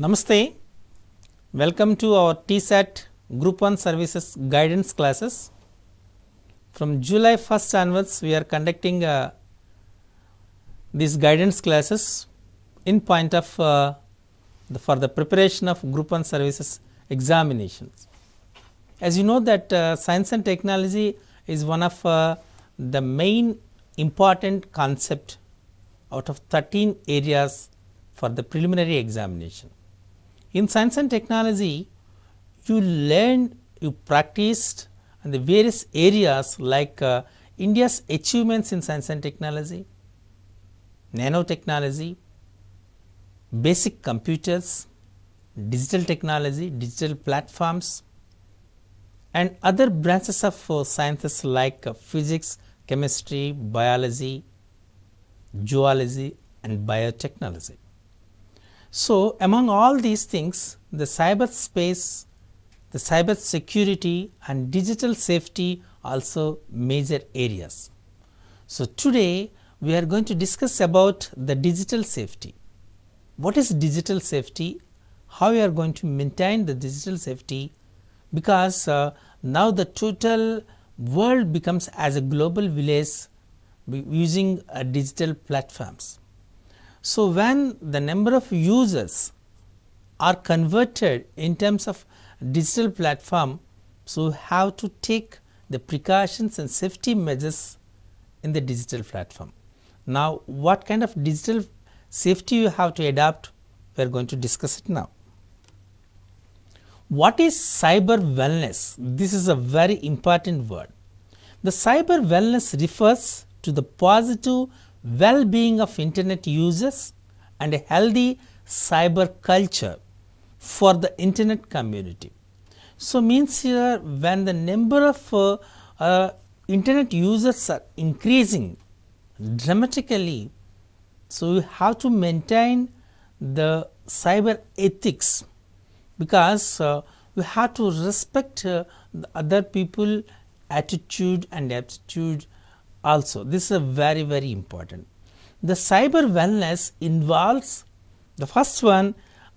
Namaste. Welcome to our TSAT Group 1 Services guidance classes. From July 1st onwards, we are conducting uh, these guidance classes in point of uh, the, for the preparation of Group 1 Services examinations. As you know that uh, science and technology is one of uh, the main important concept out of 13 areas for the preliminary examination. In science and technology, you learned, you practiced in the various areas like uh, India's achievements in science and technology, nanotechnology, basic computers, digital technology, digital platforms, and other branches of uh, sciences like uh, physics, chemistry, biology, zoology, and biotechnology. So, among all these things, the cyberspace, the cyber security, and digital safety also major areas. So, today we are going to discuss about the digital safety. What is digital safety? How we are going to maintain the digital safety? Because uh, now the total world becomes as a global village using uh, digital platforms. So, when the number of users are converted in terms of digital platform, so have to take the precautions and safety measures in the digital platform. Now, what kind of digital safety you have to adopt, we are going to discuss it now. What is cyber wellness? This is a very important word. The cyber wellness refers to the positive well-being of internet users and a healthy cyber culture for the internet community. So, means here when the number of uh, uh, internet users are increasing dramatically, so you have to maintain the cyber ethics because uh, you have to respect uh, the other people attitude and aptitude also this is a very very important. The cyber wellness involves the first one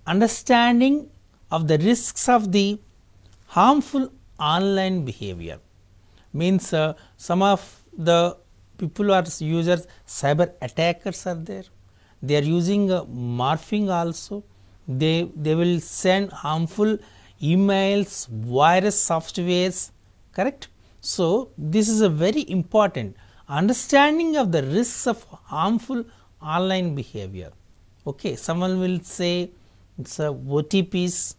understanding of the risks of the harmful online behavior. Means uh, some of the people are users cyber attackers are there. They are using uh, morphing also. They they will send harmful emails virus softwares correct? So this is a very important understanding of the risks of harmful online behavior. Okay, someone will say it's a OTPs.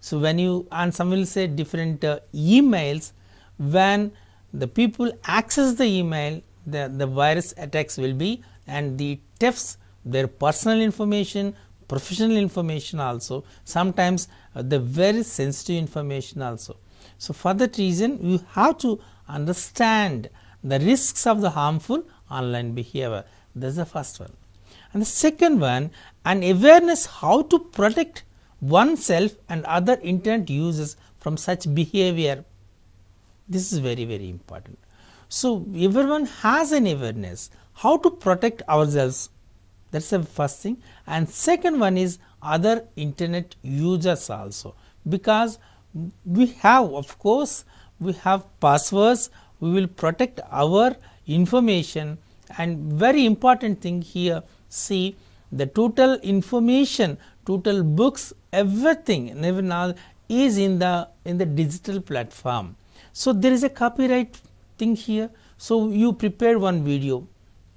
So when you and some will say different uh, emails when the people access the email the, the virus attacks will be and the thefts their personal information professional information also sometimes uh, the very sensitive information also. So for that reason you have to understand the risks of the harmful online behavior. That is the first one. And the second one an awareness how to protect oneself and other internet users from such behavior. This is very very important. So everyone has an awareness how to protect ourselves. That's the first thing. And second one is other internet users also. Because we have of course we have passwords we will protect our information. And very important thing here see the total information total books everything never now is in the in the digital platform. So there is a copyright thing here. So you prepare one video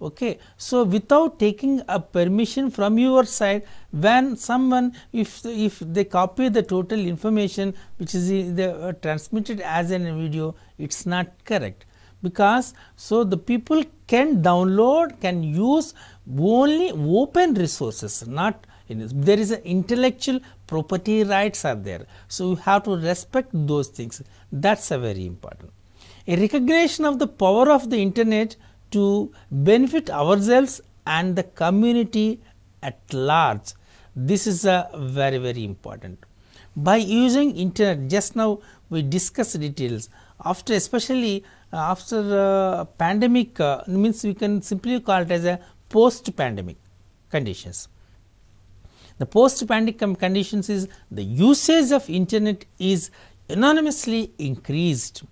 okay. So without taking a permission from your side when someone if if they copy the total information which is the, uh, transmitted as a video it's not correct. Because so the people can download can use only open resources not there is an intellectual property rights are there. So you have to respect those things. That's a very important. A recognition of the power of the internet to benefit ourselves and the community at large. This is a very very important. By using internet just now we discussed details after especially uh, after uh, pandemic uh, means we can simply call it as a post pandemic conditions. The post-pandemic conditions is the usage of internet is enormously increased.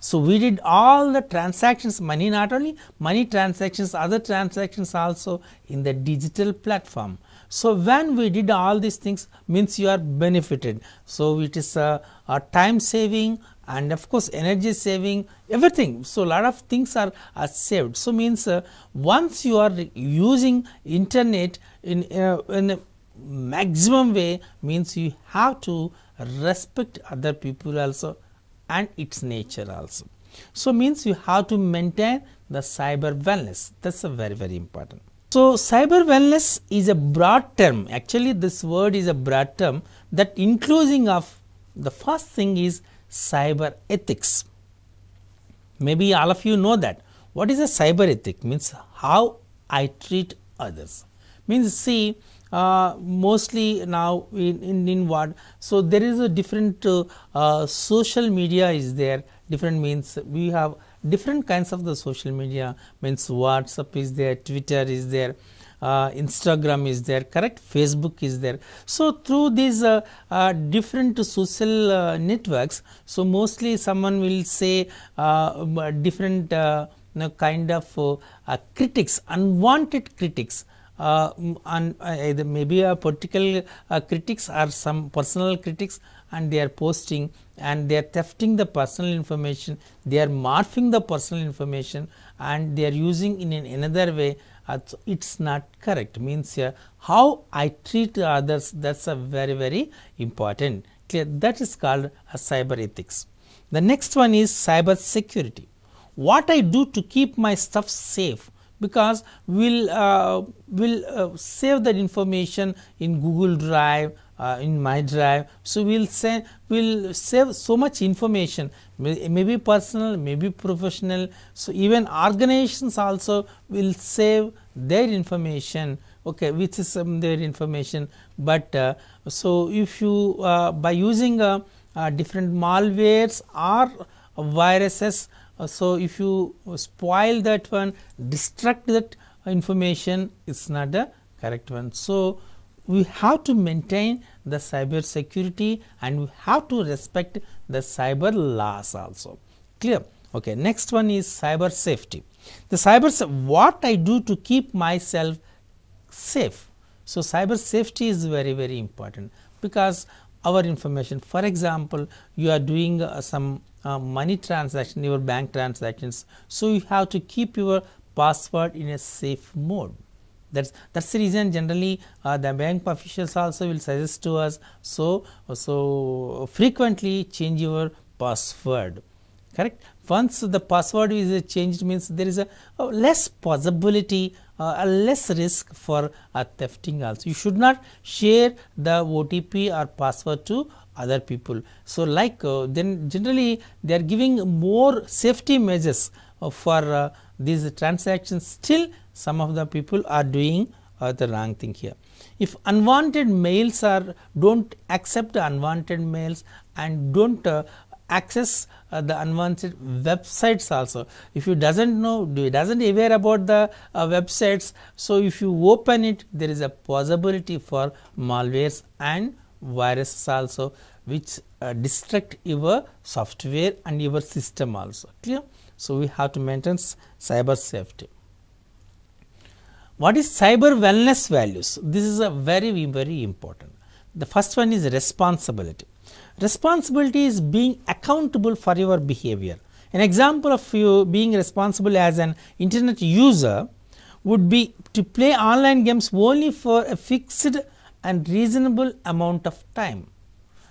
So, we did all the transactions money not only money transactions other transactions also in the digital platform. So, when we did all these things means you are benefited. So, it is a, a time saving and of course, energy saving everything. So, lot of things are, are saved. So, means uh, once you are using internet in, uh, in a maximum way means you have to respect other people also and its nature also. So, means you have to maintain the cyber wellness that is a very very important. So, cyber wellness is a broad term actually this word is a broad term that including of the first thing is cyber ethics. Maybe all of you know that what is a cyber ethic means how I treat others means see uh, mostly now in, in, in what so there is a different uh, uh, social media is there. Different means we have different kinds of the social media. Means whatsapp is there twitter is there uh, instagram is there correct? Facebook is there. So through these uh, uh, different social networks so mostly someone will say different kind of critics unwanted critics uh, and uh, maybe a political uh, critics or some personal critics and they are posting and they are thefting the personal information, they are morphing the personal information and they are using in an another way. Uh, it is not correct. Means uh, how I treat others that is a very very important. Clear? That is called a cyber ethics. The next one is cyber security. What I do to keep my stuff safe because we'll uh, will uh, save that information in Google Drive uh, in my drive. So, we will say will save so much information may, maybe personal maybe professional. So, even organizations also will save their information okay, which is um, their information, but uh, so if you uh, by using uh, different malwares or viruses uh, so, if you spoil that one destruct that information it's not the correct one. So, we have to maintain the cyber security and we have to respect the cyber laws also clear. Okay. Next one is cyber safety. The cyber what I do to keep myself safe. So, cyber safety is very very important because our information for example, you are doing uh, some uh, money transaction your bank transactions. So, you have to keep your password in a safe mode. That's that's the reason generally uh, the bank officials also will suggest to us so so frequently change your password. Correct? Once the password is changed means there is a, a less possibility uh, a less risk for a thefting also. You should not share the otp or password to other people. So, like uh, then generally they are giving more safety measures uh, for uh, these transactions still some of the people are doing uh, the wrong thing here. If unwanted mails are do not accept unwanted mails and do not uh, access uh, the unwanted websites also. If you does not know, does not aware about the uh, websites, so if you open it, there is a possibility for malwares and viruses also which uh, destruct your software and your system also clear. So, we have to maintain cyber safety. What is cyber wellness values? This is a very very important. The first one is responsibility. Responsibility is being accountable for your behavior. An example of you being responsible as an internet user would be to play online games only for a fixed and reasonable amount of time.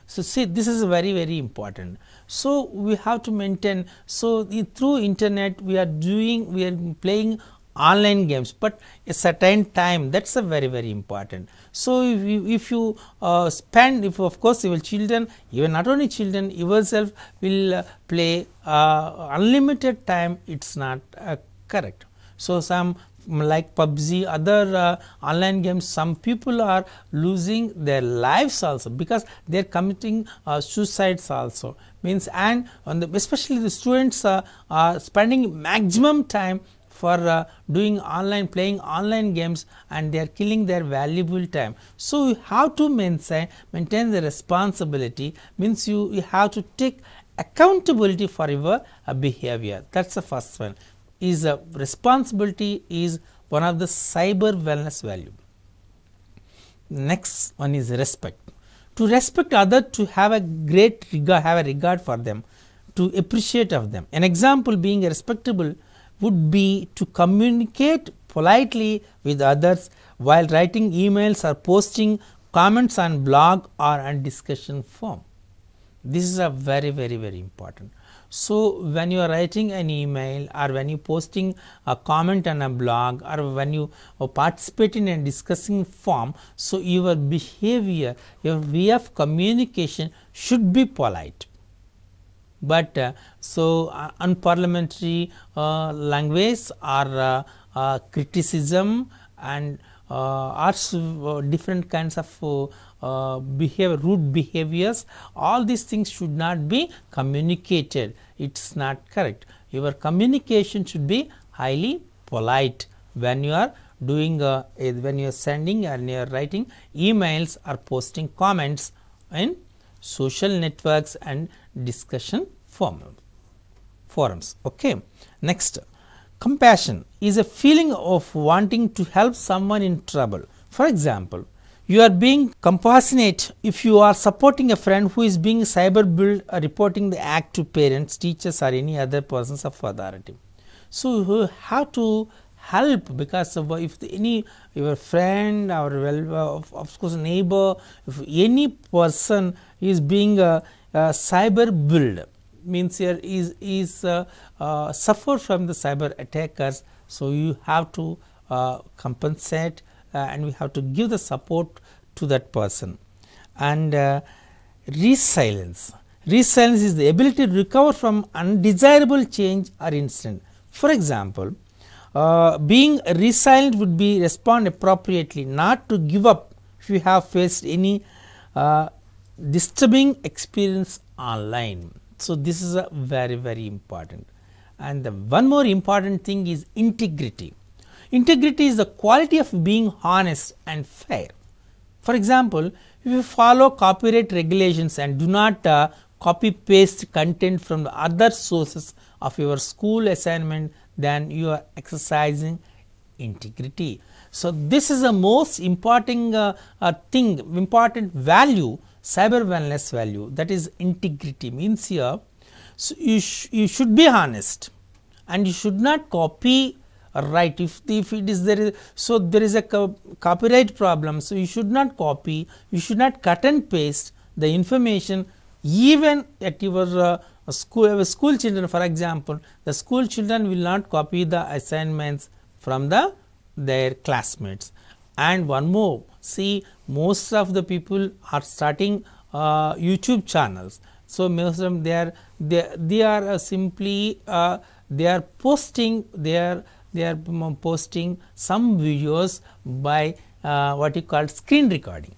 So, see this is very very important. So, we have to maintain. So, through internet we are doing we are playing online games, but a certain time that is a very very important. So, if you, if you uh, spend if of course your children even not only children yourself will uh, play uh, unlimited time it is not uh, correct. So, some like PUBG other uh, online games some people are losing their lives also because they are committing uh, suicides also. Means and the, especially the students uh, are spending maximum time for uh, doing online playing online games and they are killing their valuable time. So you have to maintain maintain the responsibility. Means you, you have to take accountability for your uh, behavior. That's the first one is a responsibility is one of the cyber wellness value. Next one is respect. To respect other to have a great regard have a regard for them to appreciate of them. An example being respectable would be to communicate politely with others while writing emails or posting comments on blog or on discussion forum this is a very very very important so, when you are writing an email or when you posting a comment on a blog or when you participate in a discussing forum, so your behavior, your way of communication should be polite. But uh, so uh, unparliamentary uh, language or uh, uh, criticism and uh, or different kinds of uh, behavior rude behaviors all these things should not be communicated. It is not correct. Your communication should be highly polite. When you are doing uh, when you are sending and you are writing emails or posting comments in social networks and discussion forum, forums. Okay. Next compassion is a feeling of wanting to help someone in trouble. For example you are being compassionate if you are supporting a friend who is being cyberbullied or reporting the act to parents, teachers or any other persons of authority. So, you have to help because if any your friend or well of, course neighbor if any person is being uh, uh, cyber build means here is is uh, uh, suffer from the cyber attackers so you have to uh, compensate uh, and we have to give the support to that person. And uh, resilience, resilience is the ability to recover from undesirable change or incident. For example, uh, being resilient would be respond appropriately, not to give up if you have faced any uh, disturbing experience online. So, this is a very very important and the one more important thing is integrity. Integrity is the quality of being honest and fair. For example, if you follow copyright regulations and do not uh, copy paste content from the other sources of your school assignment, then you are exercising integrity. So, this is the most important uh, uh, thing, important value, cyber wellness value that is integrity means here. So, you, sh you should be honest and you should not copy right. If, if it is there is so there is a co copyright problem so you should not copy you should not cut and paste the information even at your uh, school school children. For example the school children will not copy the assignments from the their classmates. And one more see most of the people are starting uh, youtube channels. So most of them they are they, they are uh, simply uh, they are posting their they are posting some videos by uh, what you call screen recording.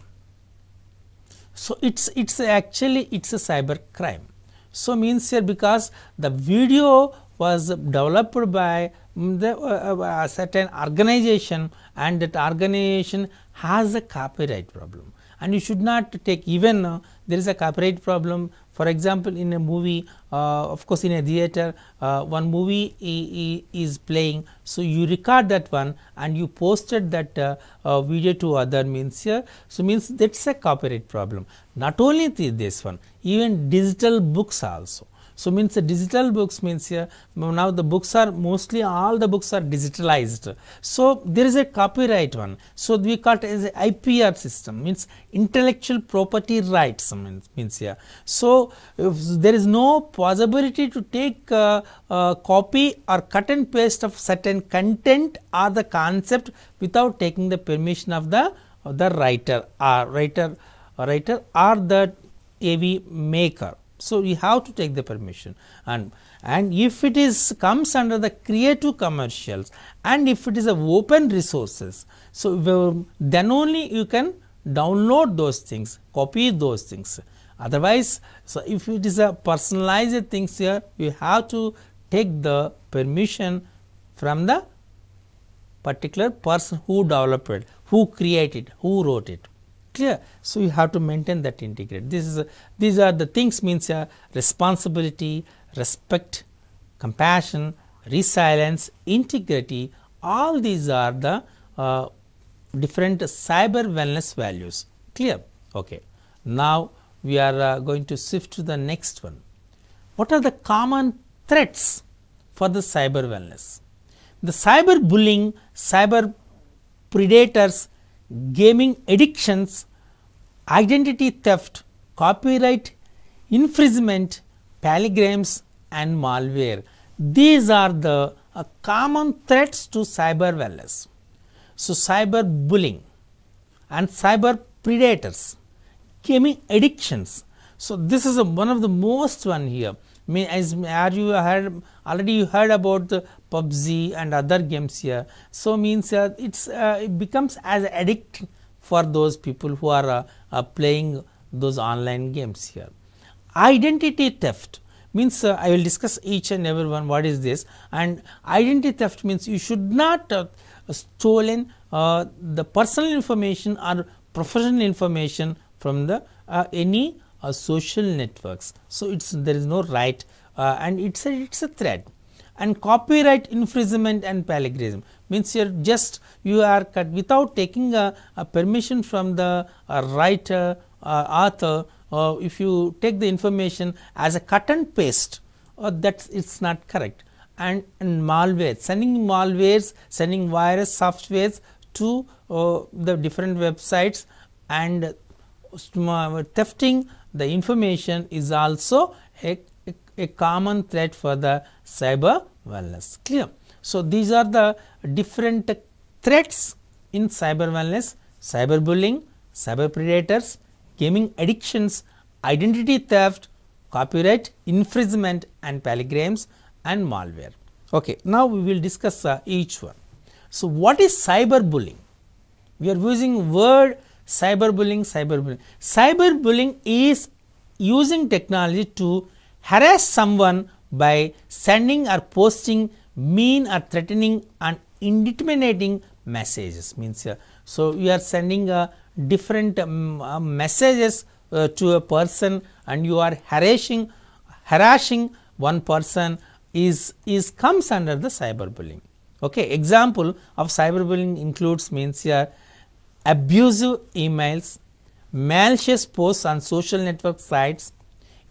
So, it is it is actually it is a cyber crime. So, means here because the video was developed by the uh, certain organization and that organization has a copyright problem and you should not take even uh, there is a copyright problem for example, in a movie uh, of course, in a theater uh, one movie is playing. So, you record that one and you posted that uh, uh, video to other means here. So, means that is a copyright problem. Not only this one even digital books also. So, means the digital books means here now the books are mostly all the books are digitalized. So, there is a copyright one. So, we call it as IPR system means intellectual property rights means, means here. So, there is no possibility to take uh, uh, copy or cut and paste of certain content or the concept without taking the permission of the of the writer or writer writer or the AV maker. So, you have to take the permission and and if it is comes under the creative commercials and if it is a open resources. So, then only you can download those things, copy those things. Otherwise, so if it is a personalized things here, you have to take the permission from the particular person who developed it, who created, who wrote it. Clear? So you have to maintain that integrity. This is a, these are the things means uh, responsibility, respect, compassion, resilience, integrity. All these are the uh, different cyber wellness values. Clear? Okay. Now we are uh, going to shift to the next one. What are the common threats for the cyber wellness? The cyber bullying, cyber predators, gaming addictions, identity theft, copyright infringement, plagiarism and malware. These are the uh, common threats to cyber wellness. So, cyber bullying and cyber predators, gaming addictions. So, this is a, one of the most one here. As, as you heard already you heard about the PUBG and other games here. So, means uh, it's uh, it becomes as addict for those people who are uh, uh playing those online games here. Identity theft means uh, I will discuss each and every one what is this and identity theft means you should not uh, stolen the personal information or professional information from the any social networks. So, it's there is no right and it's a, it's a threat and copyright infringement and plagiarism means you are just you are cut without taking a, a permission from the uh, writer uh, author uh, if you take the information as a cut and paste uh, that it's not correct and, and malware sending malwares sending virus softwares to uh, the different websites and uh, thefting the information is also a a common threat for the cyber wellness clear. So, these are the different threats in cyber wellness, cyber bullying, cyber predators, gaming addictions, identity theft, copyright infringement and plagiarism and malware. Okay. Now, we will discuss uh, each one. So, what is cyber bullying? We are using word cyber bullying, cyber bullying. Cyber bullying is using technology to harass someone by sending or posting mean or threatening and incriminating messages means uh, so you are sending uh, different um, uh, messages uh, to a person and you are harassing harassing one person is is comes under the cyberbullying okay example of cyberbullying includes means here abusive emails malicious posts on social network sites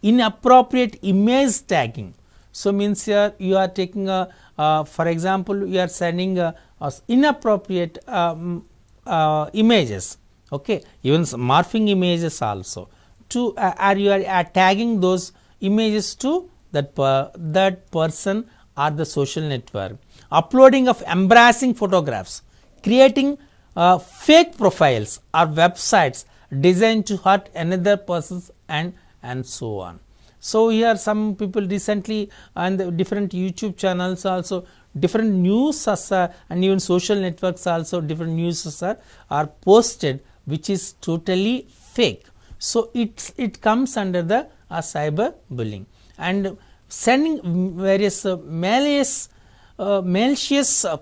inappropriate image tagging. So, means here you are taking a uh, for example, you are sending a, a inappropriate um, uh, images okay? Even morphing images also. To uh, are you are, tagging those images to that per, that person or the social network. Uploading of embarrassing photographs. Creating uh, fake profiles or websites designed to hurt another persons and and so on. So, here some people recently and different YouTube channels also different news uh, and even social networks also different news are, are posted which is totally fake. So, it, it comes under the uh, cyber bullying and sending various uh, malicious, uh, malicious uh, uh,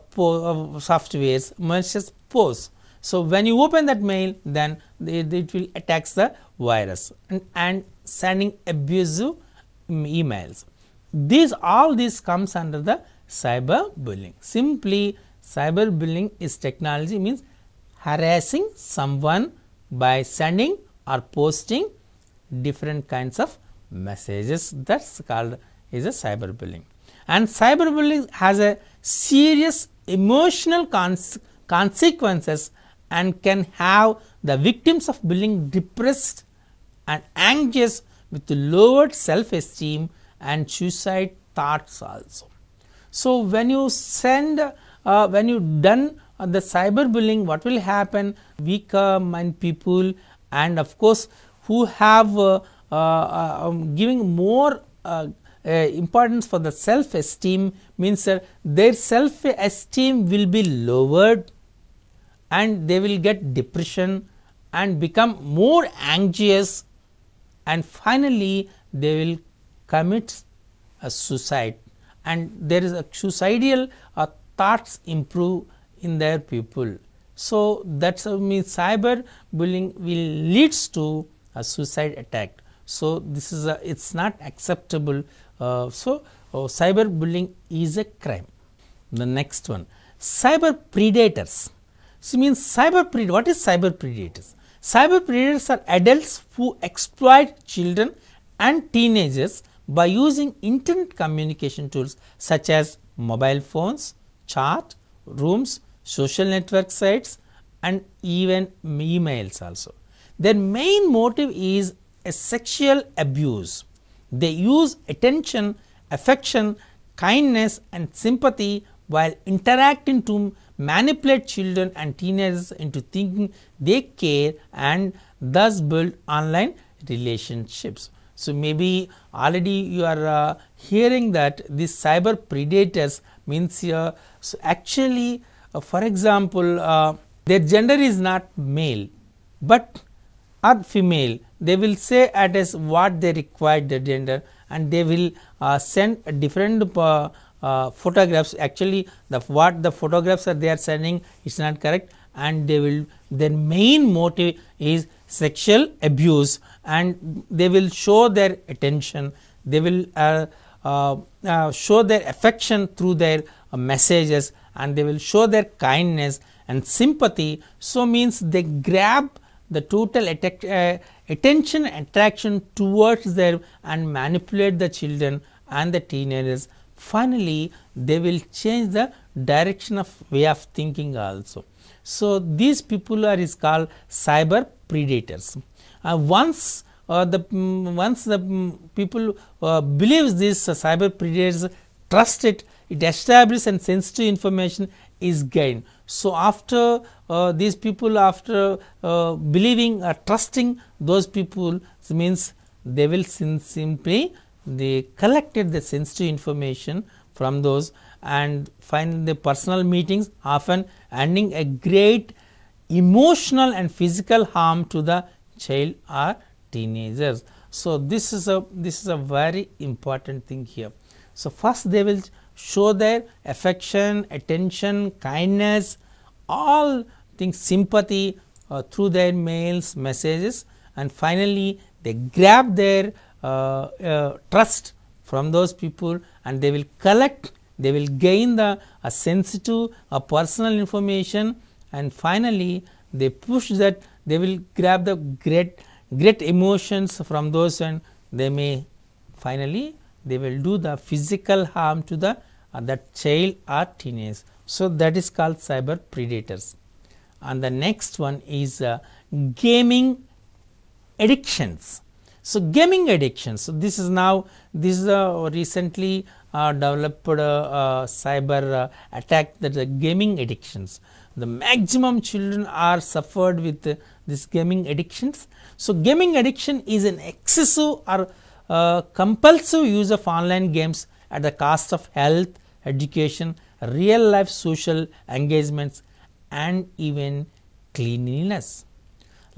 softwares, malicious posts. So, when you open that mail then it, will attacks the virus and, and sending abusive emails. These all this comes under the cyber bullying. Simply cyber bullying is technology means harassing someone by sending or posting different kinds of messages that is called is a cyber bullying. And cyber bullying has a serious emotional cons consequences and can have the victims of bullying depressed and anxious with lowered self esteem and suicide thoughts also. So, when you send uh, when you done uh, the cyber bullying what will happen weaker mind people and of course, who have uh, uh, uh um, giving more uh, importance for the self esteem means their self esteem will be lowered and they will get depression and become more anxious and finally they will commit a suicide and there is a suicidal uh, thoughts improve in their people. So, that means cyber bullying will leads to a suicide attack. So, this is a it is not acceptable. Uh, so, uh, cyber bullying is a crime. The next one cyber predators. So, means cyber predators. What is cyber predators? Cyber predators are adults who exploit children and teenagers by using internet communication tools such as mobile phones, chat, rooms, social network sites and even emails also. Their main motive is a sexual abuse. They use attention, affection, kindness and sympathy while interacting to manipulate children and teenagers into thinking they care and thus build online relationships. So, maybe already you are uh, hearing that these cyber predators means here. So, actually uh, for example, uh, their gender is not male, but are female they will say at as what they require the gender and they will uh, send different uh, uh, photographs. Actually the what the photographs are they are sending is not correct. And they will their main motive is sexual abuse. And they will show their attention. They will uh, uh, uh, show their affection through their messages. And they will show their kindness and sympathy. So means they grab the total attention attraction towards them and manipulate the children and the teenagers finally they will change the direction of way of thinking also. So, these people are is called cyber predators. Uh, once uh, the um, once the um, people uh, believes this uh, cyber predators trust it, it establishes and sensitive information is gained. So, after uh, these people after uh, believing or trusting those people means they will simply they collected the sensitive information from those and find the personal meetings often ending a great emotional and physical harm to the child or teenagers. So, this is a this is a very important thing here. So, first they will show their affection, attention, kindness, all things sympathy uh, through their mails, messages and finally, they grab their trust from those people and they will collect, they will gain the a sensitive a personal information and finally, they push that they will grab the great great emotions from those and they may finally they will do the physical harm to the uh, that child or teenage. So, that is called cyber predators and the next one is uh, gaming addictions. So, gaming addiction. So, this is now this is a recently uh, developed uh, uh, cyber uh, attack that the gaming addictions. The maximum children are suffered with this gaming addictions. So, gaming addiction is an excessive or uh, compulsive use of online games at the cost of health, education, real life social engagements and even cleanliness.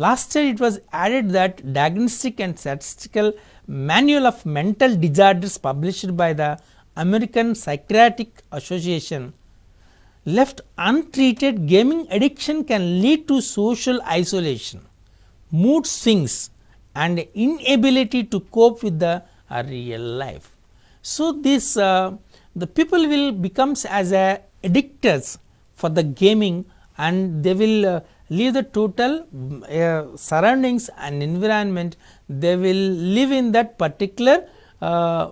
Last year it was added that Diagnostic and Statistical Manual of Mental Disorders published by the American Psychiatric Association left untreated gaming addiction can lead to social isolation, mood swings and inability to cope with the real life. So, this uh, the people will becomes as a addictors for the gaming and they will uh, leave the total uh, surroundings and environment they will live in that particular uh,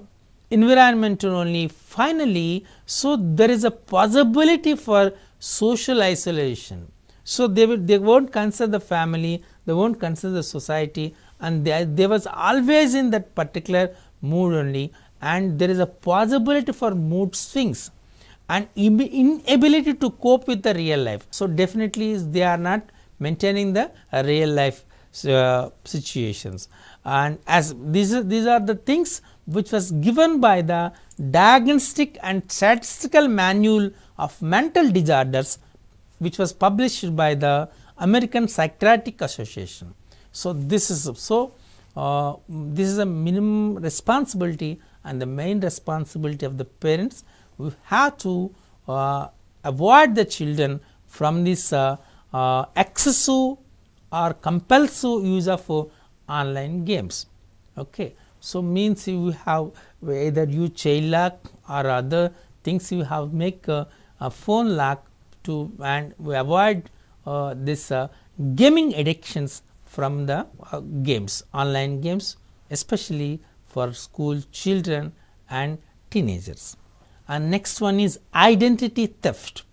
environment only. Finally so there is a possibility for social isolation. So they will they won't consider the family they won't consider the society and they, they was always in that particular mood only. And there is a possibility for mood swings and inability to cope with the real life. So, definitely they are not maintaining the real life uh, situations and as these are, these are the things which was given by the diagnostic and statistical manual of mental disorders which was published by the American Psychiatric Association. So, this is so uh, this is a minimum responsibility and the main responsibility of the parents we have to uh, avoid the children from this uh, uh, excessive or compulsive use of uh, online games. Okay. So, means you have either use child lock or other things you have make a phone lock to and we avoid uh, this uh, gaming addictions from the uh, games online games especially for school children and teenagers. And next one is identity theft.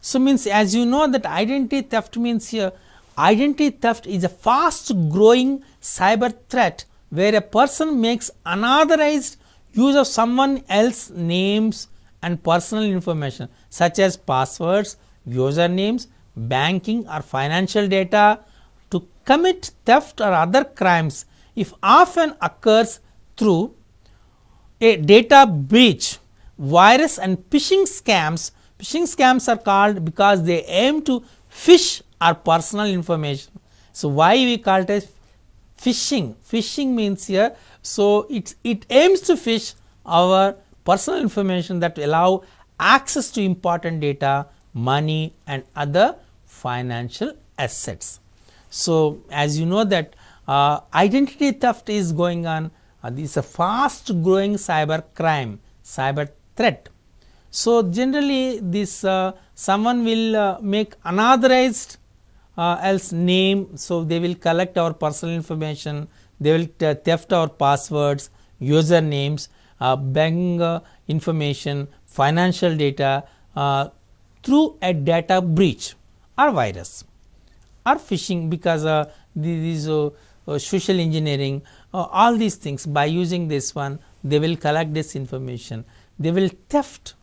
So, means as you know that identity theft means here identity theft is a fast growing cyber threat where a person makes unauthorized use of someone else's names and personal information such as passwords, usernames, banking or financial data to commit theft or other crimes if often occurs through a data breach, virus and phishing scams. Phishing scams are called because they aim to phish our personal information. So, why we call it as phishing? Phishing means here, so it, it aims to phish our personal information that allow access to important data, money and other financial assets. So, as you know that uh, identity theft is going on, uh, this is a fast growing cyber crime, cyber threat. So, generally this uh, someone will uh, make unauthorized uh, else name. So, they will collect our personal information, they will theft our passwords, usernames, uh, bank uh, information, financial data uh, through a data breach or virus or phishing because uh, these uh, uh, social engineering all these things by using this one they will collect this information they will theft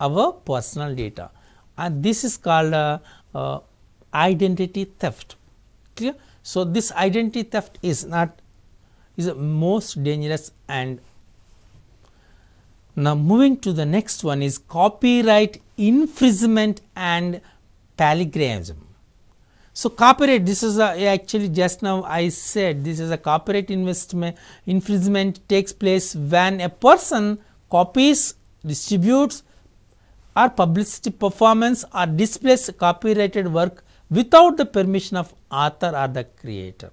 our personal data and this is called uh, uh, identity theft clear. So, this identity theft is not is the most dangerous and now moving to the next one is copyright infringement and plagiarism. So, copyright this is a, actually just now I said this is a copyright investment infringement takes place when a person copies, distributes or publicity performance or displays copyrighted work without the permission of author or the creator.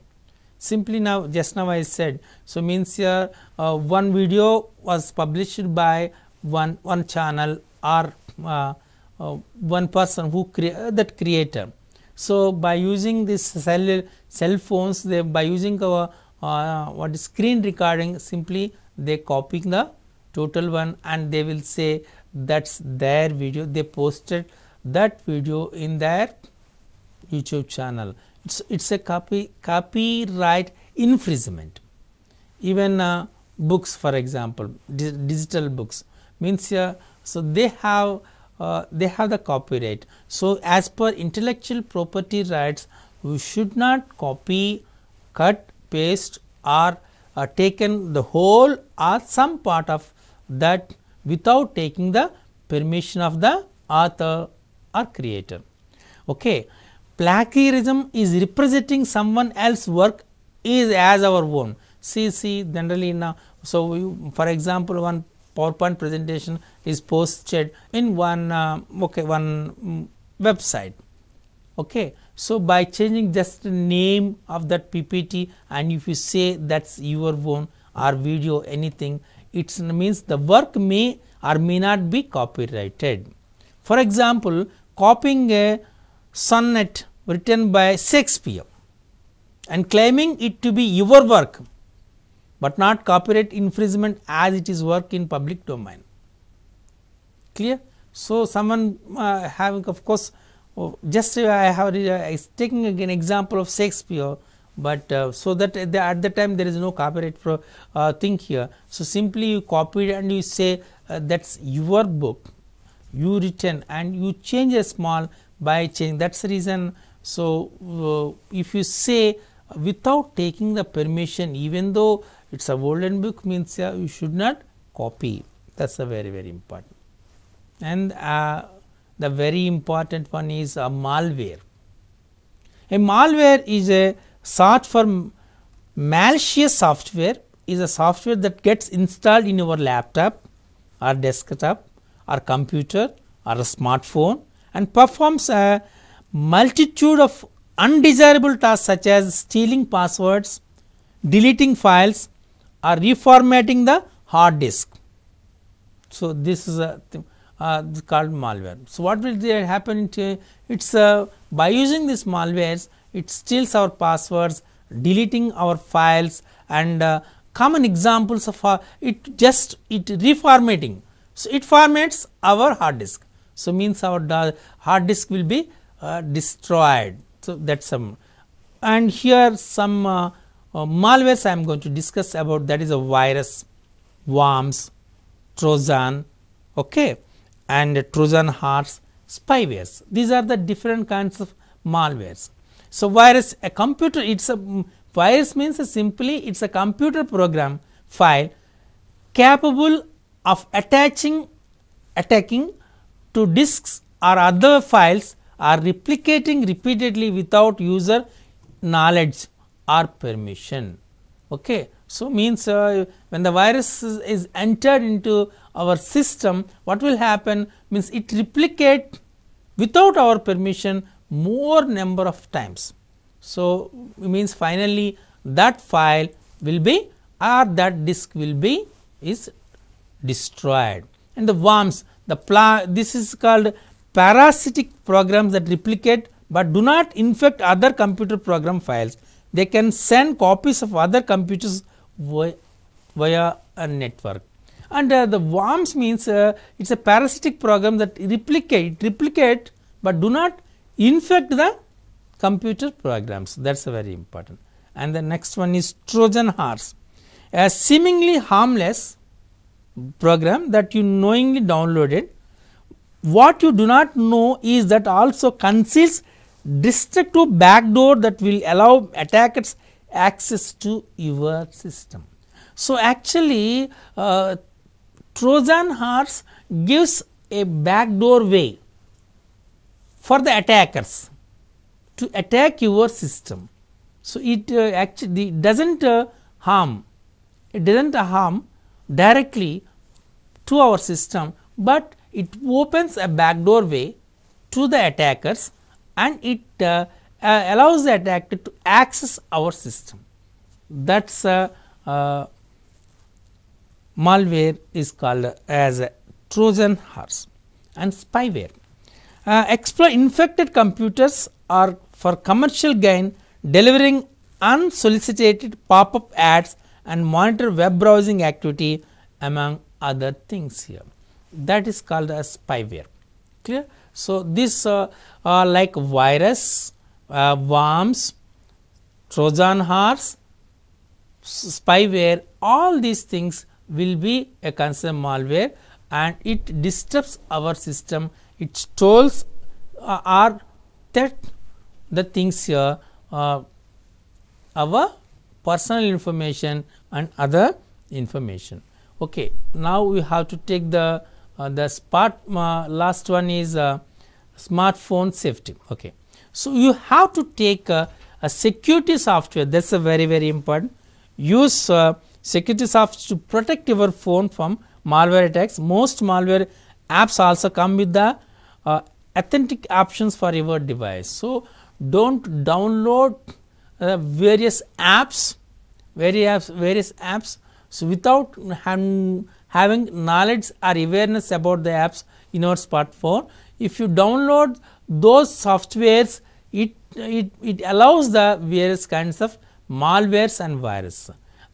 Simply now just now I said, so means here uh, one video was published by one, one channel or uh, uh, one person who create that creator. So, by using this cell, cell phones they by using our uh, what is screen recording simply they copying the total one and they will say that's their video they posted that video in their YouTube channel. It's, it's a copy copyright infringement. Even uh, books for example, di digital books means uh, so they have uh, they have the copyright. So, as per intellectual property rights we should not copy, cut, paste or uh, taken the whole or some part of that without taking the permission of the author or creator. Okay. Plagiarism is representing someone else's work is as our own. See, see generally now, so we, for example, one PowerPoint presentation is posted in one uh, okay one um, website. Okay. So, by changing just the name of that PPT and if you say that is your own or video anything, it means the work may or may not be copyrighted. For example, copying a sonnet written by Shakespeare and claiming it to be your work, but not copyright infringement as it is work in public domain. Clear? So, someone uh, having of course, oh, just uh, I have uh, taking an example of Shakespeare, but uh, so that at the, at the, time there is no copyright pro, uh, thing here. So, simply you copy and you say uh, that is your book, you written and you change a small by change that is the reason. So, if you say without taking the permission even though it is a golden book means uh, you should not copy that is a very very important. And uh, the very important one is a malware. A malware is a short for malicious software is a software that gets installed in your laptop or desktop or computer or a smartphone and performs a multitude of undesirable tasks such as stealing passwords, deleting files or reformatting the hard disk. So, this is a uh, called malware. So, what will happen? It is uh, by using this malwares, it steals our passwords, deleting our files and uh, common examples of uh, it just it reformatting. So, it formats our hard disk. So, means our hard disk will be uh, destroyed. So, that is some and here some uh, uh, malwares I am going to discuss about that is a virus, worms, trojan okay, and trojan horse, spywares. These are the different kinds of malwares. So, virus a computer it is a virus means simply it is a computer program file capable of attaching attacking to disks or other files are replicating repeatedly without user knowledge or permission. Okay. So, means uh, when the virus is, is, entered into our system what will happen means it replicate without our permission more number of times. So, it means finally that file will be or that disk will be is destroyed and the worms the this is called parasitic programs that replicate but do not infect other computer program files. They can send copies of other computers via, a network. And uh, the worms means uh, it is a parasitic program that replicate, replicate but do not infect the computer programs that is very important. And the next one is Trojan horse, a seemingly harmless program that you knowingly downloaded. What you do not know is that also conceals destructive backdoor that will allow attackers access to your system. So, actually uh, Trojan horse gives a backdoor way for the attackers to attack your system. So, it uh, actually does not uh, harm, it does not harm directly to our system, but it opens a backdoor way to the attackers and it uh, uh, allows the attacker to access our system. That is a uh, malware is called as a Trojan horse and spyware. Uh, exploit infected computers are for commercial gain delivering unsolicited pop-up ads and monitor web browsing activity among other things here that is called as spyware clear. So, this uh, uh, like virus, uh, worms, trojan horse, spyware all these things will be a concern malware and it disturbs our system, it stole uh, or that the things here uh, our personal information and other information. Okay. Now, we have to take the uh, the part uh, last one is uh, smartphone safety. Okay. So, you have to take a security software that is a very very important use security software to protect your phone from malware attacks. Most malware apps also come with the uh, authentic options for your device. So, do not download uh, various apps, various, various apps so, without having knowledge or awareness about the apps in our smartphone, if you download those softwares, it, it, it allows the various kinds of malwares and virus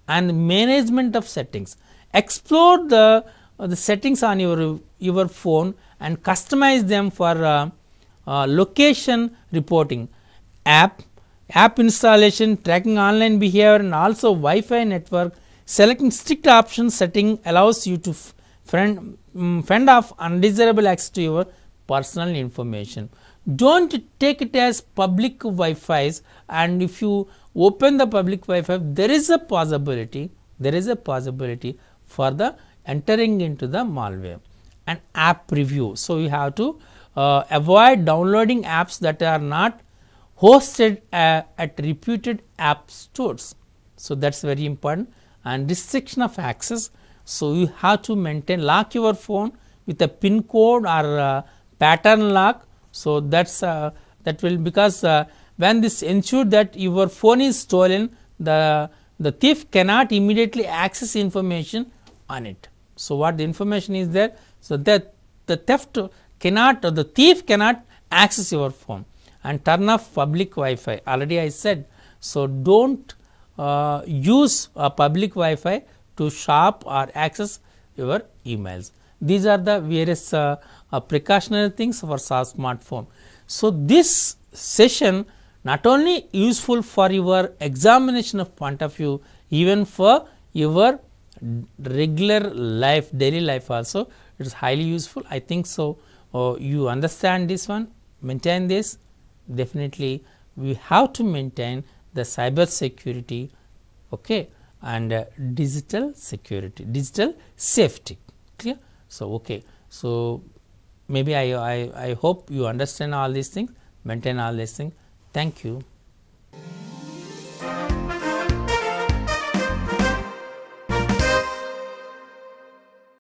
and management of settings. Explore the, uh, the settings on your, your phone and customize them for uh, uh, location reporting, app, app installation, tracking online behavior and also Wi-Fi network Selecting strict option setting allows you to fend, um, fend off undesirable access to your personal information. Do not take it as public Wi-Fi's and if you open the public Wi-Fi there is a possibility there is a possibility for the entering into the malware and app review. So, you have to uh, avoid downloading apps that are not hosted uh, at reputed app stores. So, that is very important and restriction of access. So, you have to maintain lock your phone with a pin code or pattern lock. So, that is uh, that will because uh, when this ensure that your phone is stolen the the thief cannot immediately access information on it. So, what the information is there? So, that the theft cannot or the thief cannot access your phone and turn off public Wi-Fi already I said. So, do not uh, use a public Wi-Fi to shop or access your emails. These are the various uh, uh, precautionary things for smartphone. So, this session not only useful for your examination of point of view even for your regular life daily life also it is highly useful I think so uh, you understand this one maintain this definitely we have to maintain the cyber security okay, and uh, digital security digital safety clear. So, okay. So, maybe I, I, I hope you understand all these things maintain all these things thank you.